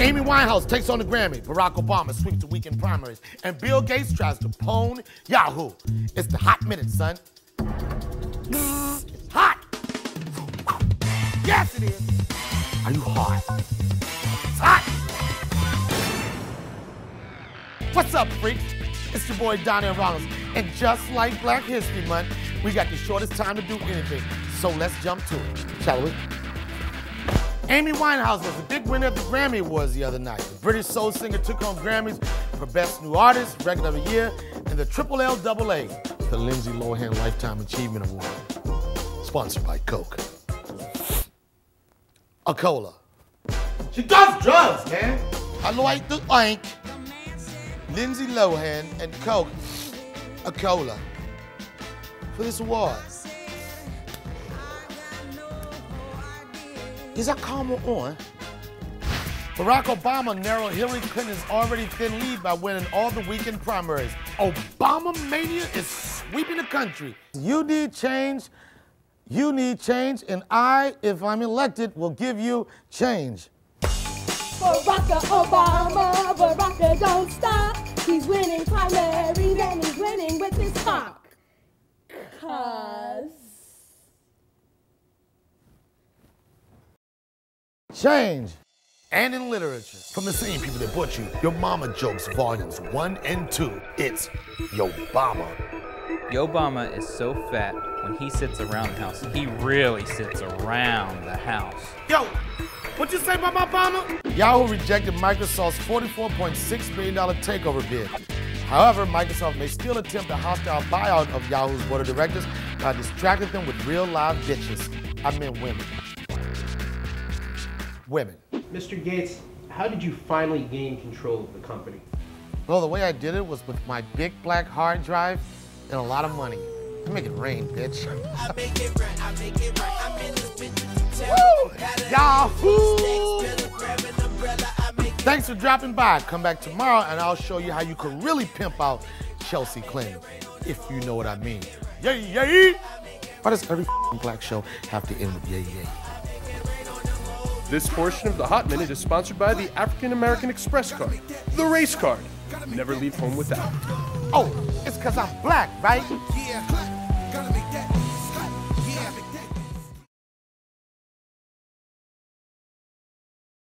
Amy Winehouse takes on the Grammy. Barack Obama sweeps the weekend primaries. And Bill Gates tries to pwn Yahoo. It's the hot minute, son. It's hot. Yes, it is. Are you hot? It's hot. What's up, freaks? It's your boy Donnell Rawlings. And just like Black History Month, we got the shortest time to do anything. So let's jump to it, shall we? Amy Winehouse was a big winner at the Grammy Awards the other night. The British soul singer took home Grammys for Best New Artist, Record of the Year, and the Triple L Double A, the Lindsay Lohan Lifetime Achievement Award. Sponsored by Coke. A cola. She does drugs, man. I like the oink. Lindsay Lohan and Coke. A cola. For this award. Is that camera on? Barack Obama narrowed Hillary Clinton's already thin lead by winning all the weekend primaries. Obama mania is sweeping the country. You need change. You need change, and I, if I'm elected, will give you change. Barack Obama, Barack Change. And in literature, from the same people that bought you Your Mama Jokes Volumes 1 and 2, it's Yo Obama. Yo Obama is so fat when he sits around the house, he really sits around the house. Yo, what you say about my Obama? Yahoo rejected Microsoft's $44.6 billion takeover bid. However, Microsoft may still attempt a hostile buyout of Yahoo's board of directors by distracting them with real live bitches. I mean women. Women. Mr. Gates, how did you finally gain control of the company? Well, the way I did it was with my big black hard drive and a lot of money. I make it rain, bitch. I make it right, I make it right. I'm in this bitch. Woo! Yahoo! Thanks for dropping by. Come back tomorrow and I'll show you how you can really pimp out Chelsea Clinton, if you know what I mean. Yay, yay! Why does every black show have to end with yay, yay? This portion of the Hot Minute is sponsored by the African American Express card, the race card. Never leave home without. Oh, it's because I'm black, right? Yeah, gonna make that